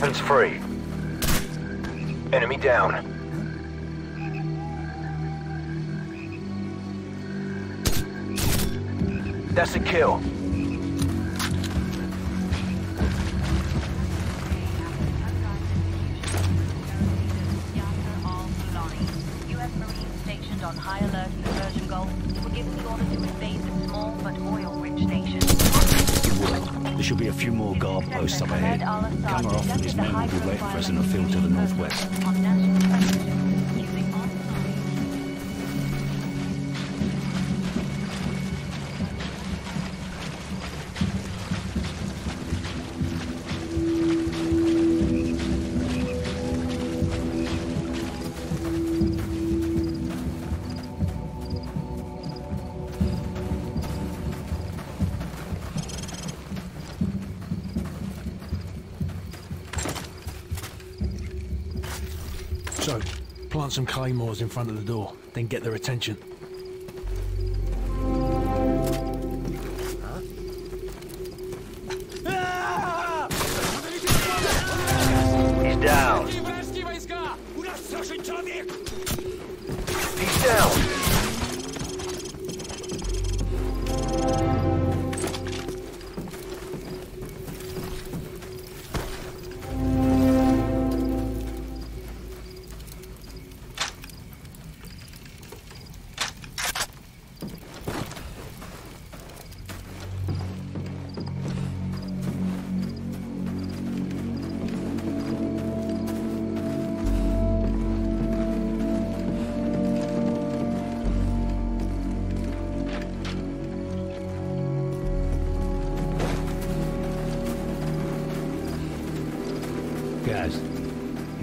Weapons free. Enemy down. That's a kill. There should be a few more guard posts up ahead. Kamarov and his men will be waiting for us in a field to the northwest. Plant some claymores in front of the door, then get their attention.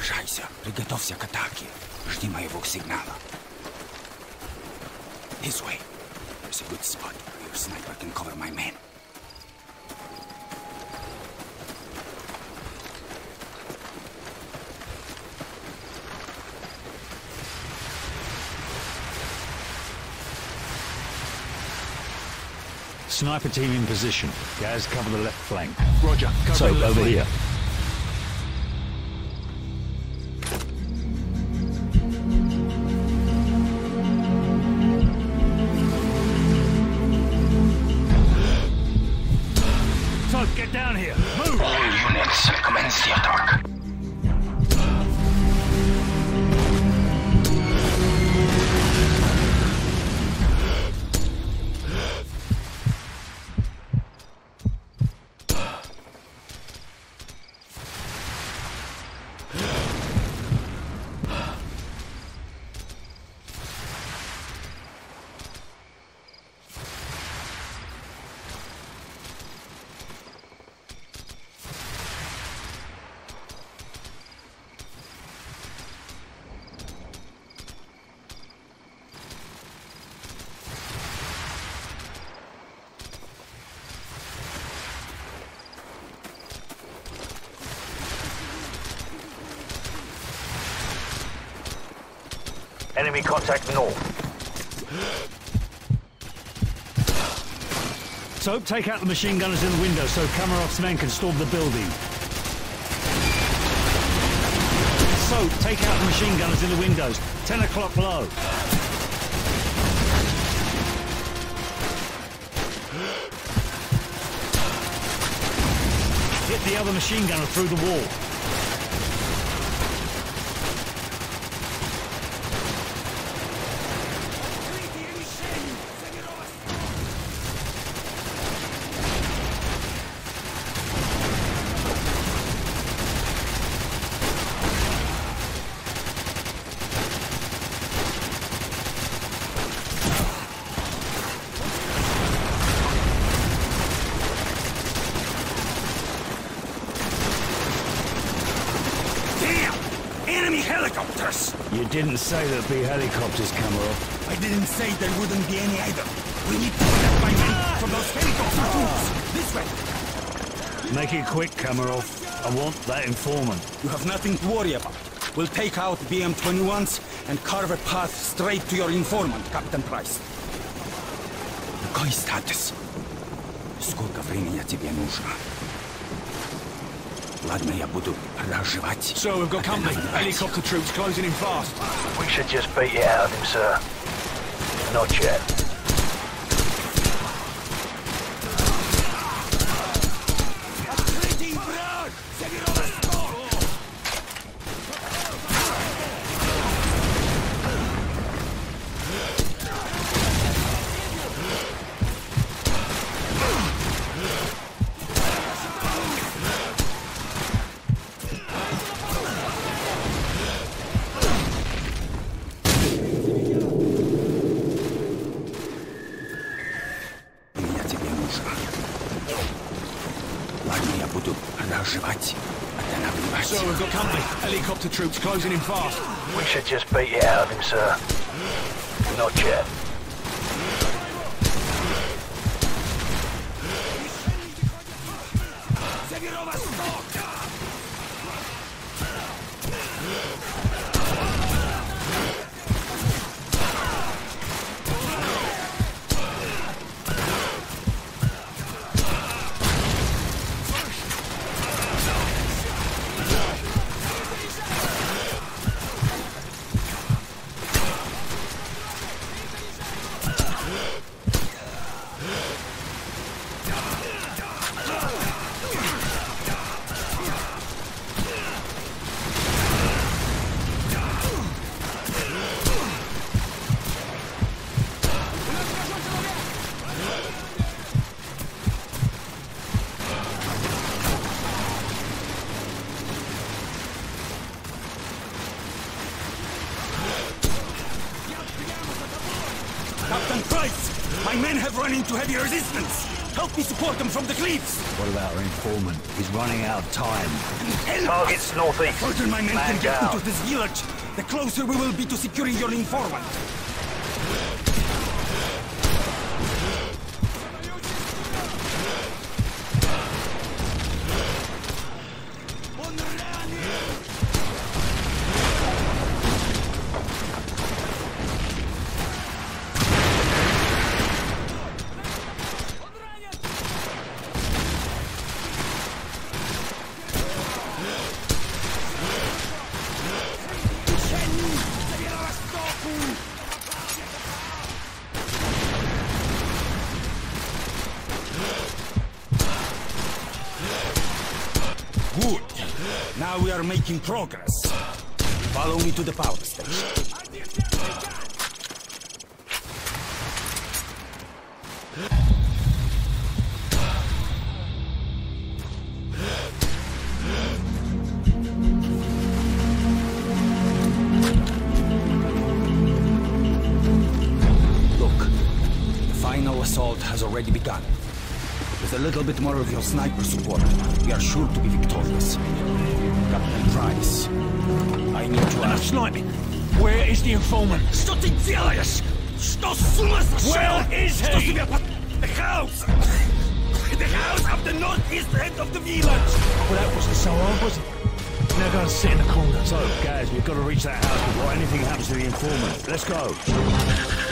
Ваня, приближайся. Приготовься к атаке. Жди моего сигнала. This way. There's a good spot where your sniper can cover my men. Sniper team in position. Gaz, cover the left flank. Roger, cover So, the left over flank. here. Enemy contact north. So, take out the machine gunners in the window so Kamarov's men can storm the building. So, take out the machine gunners in the windows. 10 o'clock low. Hit the other machine gunner through the wall. helicopters! You didn't say there'd be helicopters, Kamarov. I didn't say there wouldn't be any either. We need to protect my men from those helicopter troops! This way! Make it quick, Kamarov. I want that informant. You have nothing to worry about. We'll take out BM-21s and carve a path straight to your informant, Captain Price. Какой статус? Сколько времени тебе нужно? Sir, we've got company. Helicopter troops closing in fast. We should just beat it out of him, sir. Not yet. Right. Sir, we've got company. Helicopter troops closing in fast. We should just beat it out of him, sir. Not yet. Run into heavy resistance! Help me support them from the cliffs! What about our informant? He's running out of time. Target's northeast. The further my men Man can get down. into this village, the closer we will be to securing your informant. Now we are making progress. Follow me to the power station. Look, the final assault has already begun. With a little bit more of your sniper support, we are sure to be victorious Captain Price, I need to Enough ask... sniping. Where is the informant? Что ты делаешь? Что с ума сошел? Where is Что he? себя под... The house! The house of the northeast end of the village! Well, that wasn't so hard, was it? Now go and sit in the corner. So, Gaz, we've got to reach that house before anything happens to the informant. Let's go.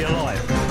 Be alive.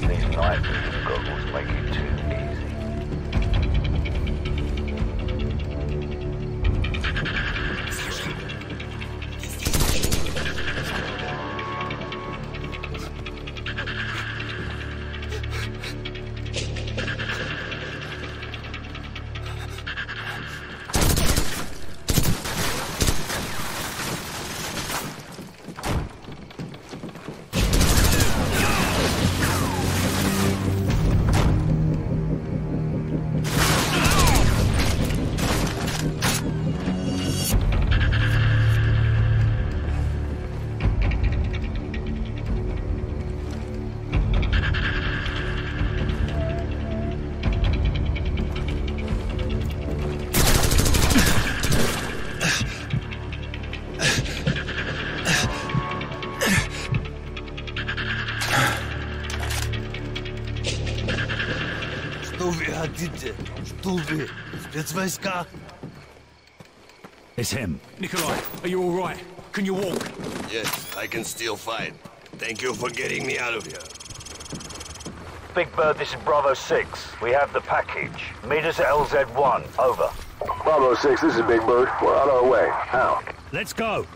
These night vision goggles make you too. Spetsvejska. It's him. Nikolai, are you all right? Can you walk? Yes, I can still fight. Thank you for getting me out of here. Big Bird, this is Bravo 6. We have the package. Meet us at LZ1. Over. Bravo 6, this is Big Bird. We're on our way. How? Let's go.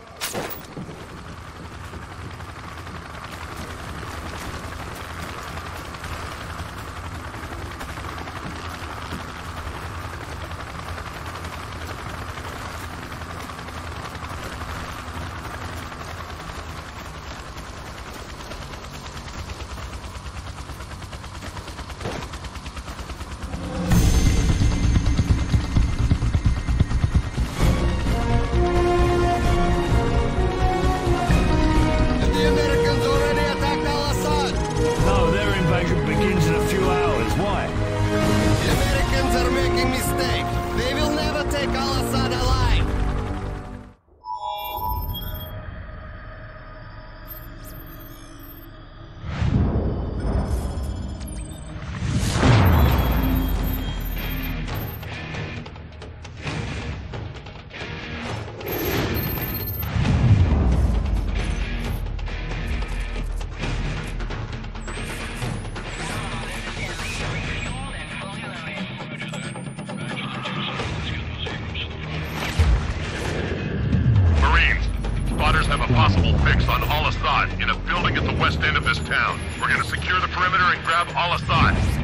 fix on Al Assad in a building at the west end of this town. We're gonna secure the perimeter and grab Al Assad.